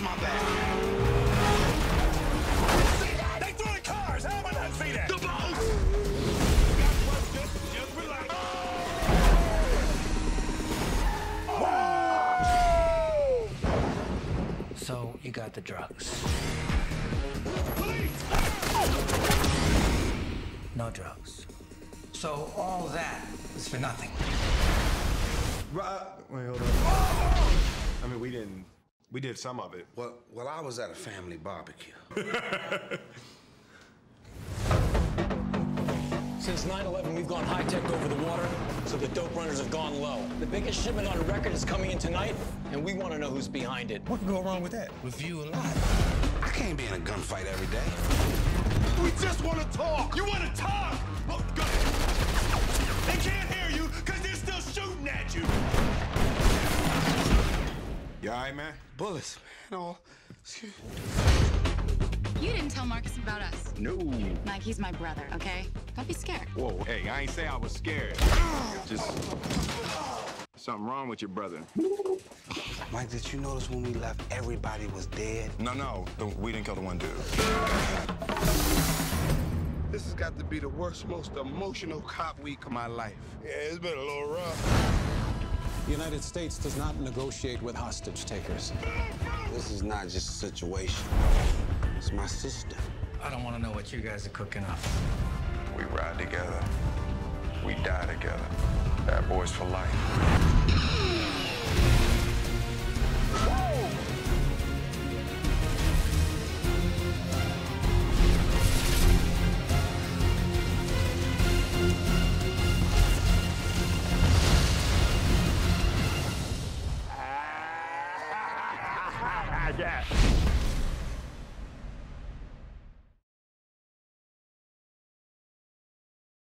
my back. Oh. So you got the drugs. No drugs. So all that was for nothing. Uh, wait, hold on. I mean, we didn't. We did some of it. Well, well, I was at a family barbecue. Since 9-11, we've gone high-tech over the water, so the dope runners have gone low. The biggest shipment on record is coming in tonight, and we want to know who's behind it. What could go wrong with that? With you alive. I can't be in a gunfight every day. We just want to talk. You want to talk? You all right, man? Bullets, man. All. excuse You didn't tell Marcus about us. No. Mike, he's my brother, okay? Don't be scared. Whoa, hey, I ain't say I was scared. Just something wrong with your brother. Mike, did you notice when we left, everybody was dead? No, no, we didn't kill the one dude. This has got to be the worst, most emotional cop week of my life. Yeah, it's been a little rough. The United States does not negotiate with hostage takers. This is not just a situation. It's my sister. I don't want to know what you guys are cooking up. We ride together. We die together. Bad boys for life. Yeah.